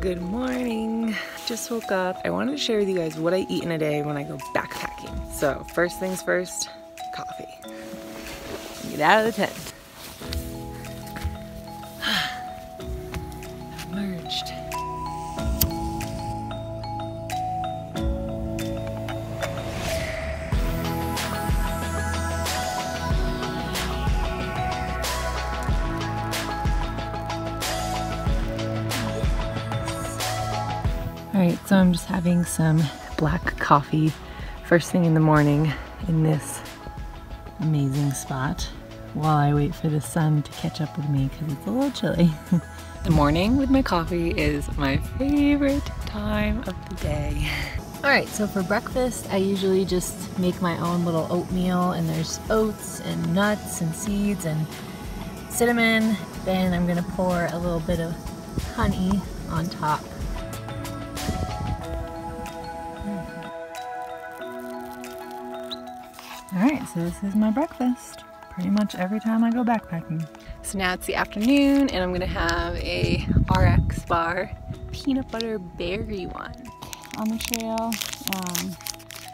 Good morning. Just woke up. I wanted to share with you guys what I eat in a day when I go backpacking. So first things first, coffee. Get out of the tent. Merged. All right, so I'm just having some black coffee first thing in the morning in this amazing spot while I wait for the sun to catch up with me because it's a little chilly. the morning with my coffee is my favorite time of the day. All right, so for breakfast, I usually just make my own little oatmeal and there's oats and nuts and seeds and cinnamon. Then I'm gonna pour a little bit of honey on top All right, so this is my breakfast pretty much every time I go backpacking. So now it's the afternoon and I'm gonna have a RX bar peanut butter berry one. On the trail, um,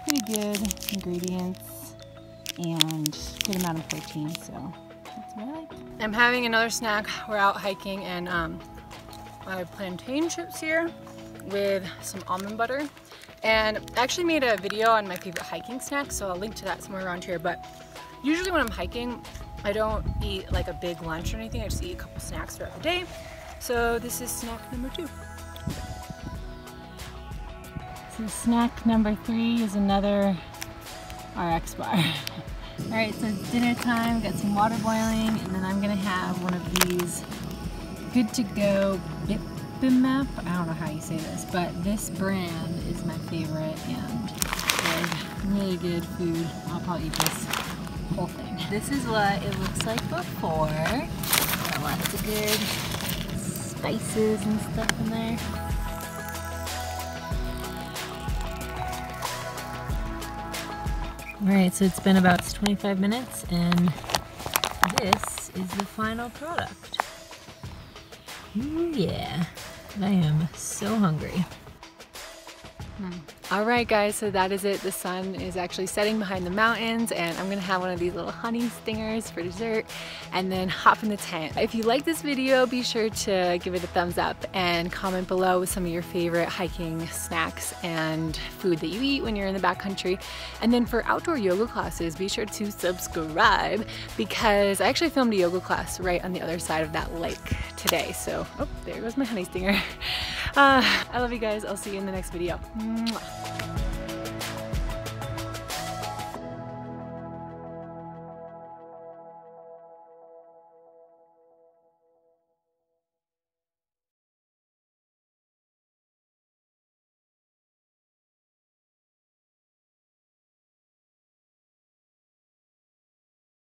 pretty good ingredients and good amount of protein, so that's what I like. I'm having another snack. We're out hiking and um, I have plantain chips here with some almond butter and I actually made a video on my favorite hiking snacks, so I'll link to that somewhere around here. But usually when I'm hiking, I don't eat like a big lunch or anything. I just eat a couple snacks throughout the day. So this is snack number two. So snack number three is another RX bar. All right, so dinner time, got some water boiling, and then I'm gonna have one of these good to go Map. I don't know how you say this, but this brand is my favorite and really good food. I'll probably eat this whole thing. This is what it looks like before. Got lots of good spices and stuff in there. Alright, so it's been about 25 minutes and this is the final product. Ooh yeah. I am so hungry. Hmm. All right guys, so that is it. The sun is actually setting behind the mountains and I'm gonna have one of these little honey stingers for dessert and then hop in the tent. If you like this video, be sure to give it a thumbs up and comment below with some of your favorite hiking snacks and food that you eat when you're in the backcountry. And then for outdoor yoga classes, be sure to subscribe because I actually filmed a yoga class right on the other side of that lake today. So, oh, there goes my honey stinger. Uh, I love you guys. I'll see you in the next video. Mwah.